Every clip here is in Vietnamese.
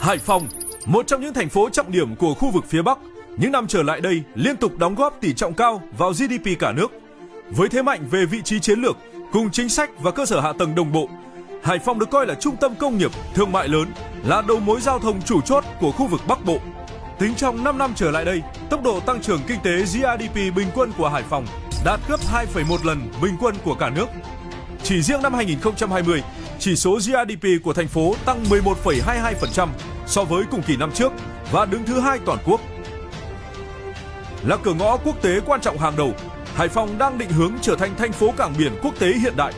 Hải Phòng, một trong những thành phố trọng điểm của khu vực phía Bắc, những năm trở lại đây liên tục đóng góp tỷ trọng cao vào GDP cả nước. Với thế mạnh về vị trí chiến lược, cùng chính sách và cơ sở hạ tầng đồng bộ, Hải Phòng được coi là trung tâm công nghiệp, thương mại lớn, là đầu mối giao thông chủ chốt của khu vực Bắc Bộ. Tính trong 5 năm trở lại đây, tốc độ tăng trưởng kinh tế GDP bình quân của Hải Phòng đạt gấp 2,1 lần bình quân của cả nước. Chỉ riêng năm 2020, chỉ số GDP của thành phố tăng 11,22% so với cùng kỳ năm trước và đứng thứ hai toàn quốc. Là cửa ngõ quốc tế quan trọng hàng đầu, Hải Phòng đang định hướng trở thành thành phố cảng biển quốc tế hiện đại.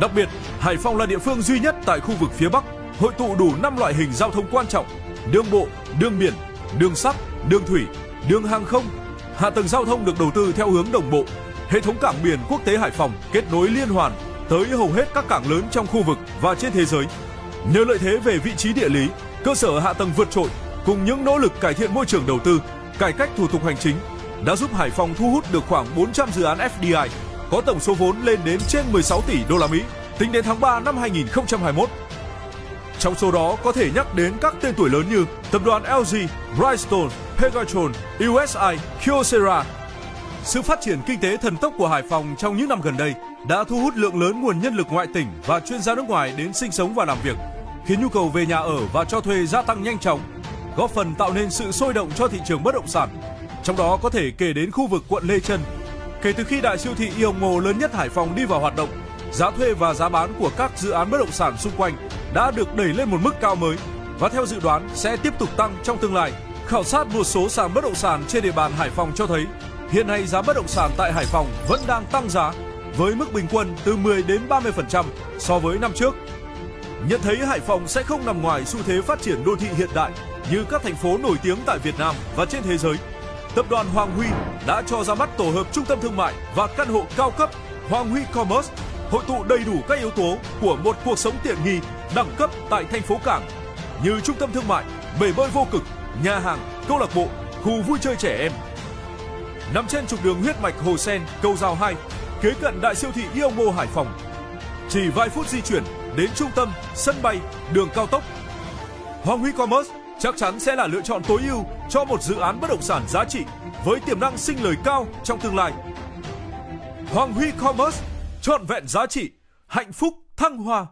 Đặc biệt, Hải Phòng là địa phương duy nhất tại khu vực phía Bắc hội tụ đủ 5 loại hình giao thông quan trọng: đường bộ, đường biển, đường sắt, đường thủy, đường hàng không. Hạ tầng giao thông được đầu tư theo hướng đồng bộ. Hệ thống cảng biển quốc tế Hải Phòng kết nối liên hoàn tới hầu hết các cảng lớn trong khu vực và trên thế giới. Nhờ lợi thế về vị trí địa lý, cơ sở hạ tầng vượt trội cùng những nỗ lực cải thiện môi trường đầu tư, cải cách thủ tục hành chính đã giúp Hải Phòng thu hút được khoảng 400 dự án FDI có tổng số vốn lên đến trên 16 tỷ đô la Mỹ tính đến tháng 3 năm 2021. Trong số đó có thể nhắc đến các tên tuổi lớn như tập đoàn LG, Brightstone, Pegatron, USI, Kyocera. Sự phát triển kinh tế thần tốc của Hải Phòng trong những năm gần đây đã thu hút lượng lớn nguồn nhân lực ngoại tỉnh và chuyên gia nước ngoài đến sinh sống và làm việc, khiến nhu cầu về nhà ở và cho thuê gia tăng nhanh chóng, góp phần tạo nên sự sôi động cho thị trường bất động sản. Trong đó có thể kể đến khu vực quận Lê Trân. Kể từ khi đại siêu thị Iongo lớn nhất Hải Phòng đi vào hoạt động, giá thuê và giá bán của các dự án bất động sản xung quanh đã được đẩy lên một mức cao mới và theo dự đoán sẽ tiếp tục tăng trong tương lai. Khảo sát một số sàn bất động sản trên địa bàn Hải Phòng cho thấy hiện nay giá bất động sản tại Hải Phòng vẫn đang tăng giá với mức bình quân từ 10 đến 30% so với năm trước. Nhận thấy Hải Phòng sẽ không nằm ngoài xu thế phát triển đô thị hiện đại như các thành phố nổi tiếng tại Việt Nam và trên thế giới. Tập đoàn Hoàng Huy đã cho ra mắt tổ hợp trung tâm thương mại và căn hộ cao cấp Hoàng Huy Commerce, hội tụ đầy đủ các yếu tố của một cuộc sống tiện nghi, đẳng cấp tại thành phố Cảng như trung tâm thương mại, bể bơi vô cực, nhà hàng, câu lạc bộ, khu vui chơi trẻ em. Nằm trên trục đường huyết mạch Hồ Sen, Cầu Giao 2, kế cận đại siêu thị iomo Hải Phòng. Chỉ vài phút di chuyển đến trung tâm, sân bay, đường cao tốc. Hoàng Huy Commerce chắc chắn sẽ là lựa chọn tối ưu cho một dự án bất động sản giá trị với tiềm năng sinh lời cao trong tương lai. Hoàng Huy Commerce, trọn vẹn giá trị, hạnh phúc thăng hoa.